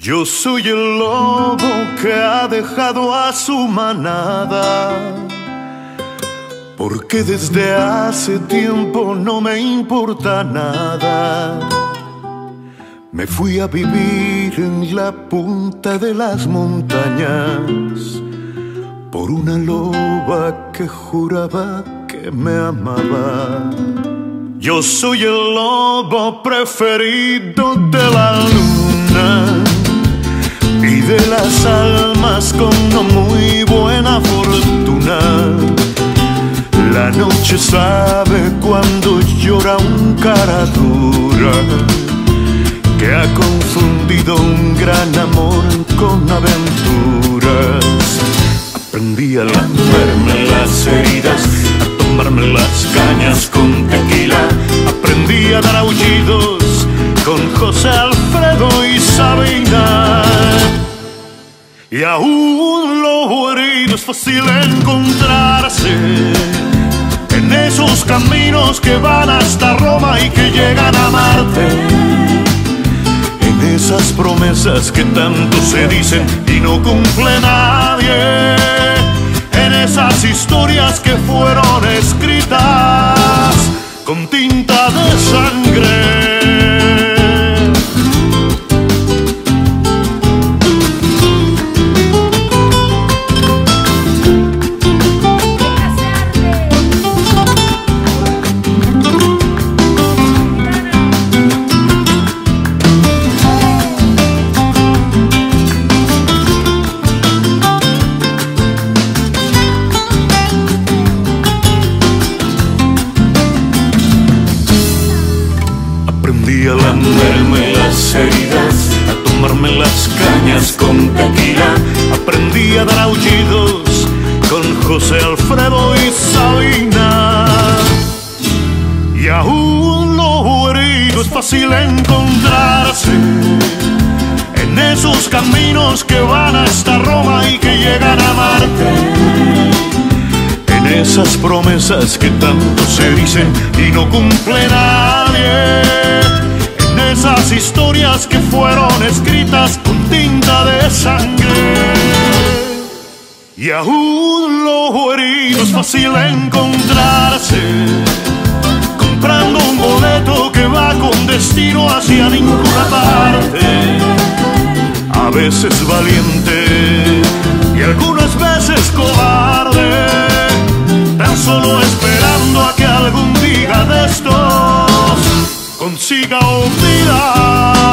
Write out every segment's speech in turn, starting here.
Yo soy el lobo que ha dejado a su manada, porque desde hace tiempo no me importa nada. Me fui a vivir en la punta de las montañas por una loba que juraba que me amaba. Yo soy el lobo preferido de la y de las almas con no muy buena fortuna. La noche sabe cuando llora un cara dura que ha confundido un gran amor con aventuras. Aprendí a lamerme las heridas, a tomarme las cañas con tequila. Aprendí a dar aullidos Y aún lo herido es fácil encontrarse en esos caminos que van hasta Roma y que llegan a Marte. En esas promesas que tanto se dicen y no cumple nadie. En esas historias que fueron escritas con tinta de sangre. Aprendí a lamerme las heridas, a tomarme las cañas con tequila. Aprendí a dar aullidos con José Alfredo y Sabina. Y aún lo herido es fácil encontrarse en esos caminos que van hasta Roma y que llegan a Marte. Esas promesas que tanto se dicen y no cumple nadie. En esas historias que fueron escritas con tinta de sangre. Y aún lo herido es fácil encontrarse. Comprando un boleto que va con destino hacia ninguna parte. A veces valiente y algunas veces cobarde olvidarte.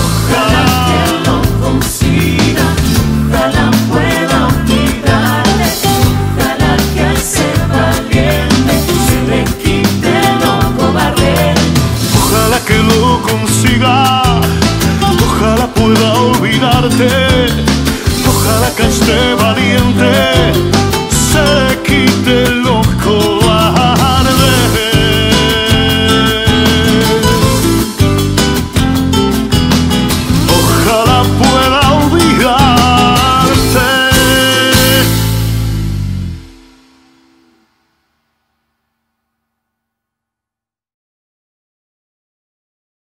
Ojalá que lo consiga, ojalá pueda olvidarte, ojalá que ser valiente se le quite lo cobarde. Ojalá que lo consiga, ojalá pueda olvidarte, ojalá que esté valiente, se quite.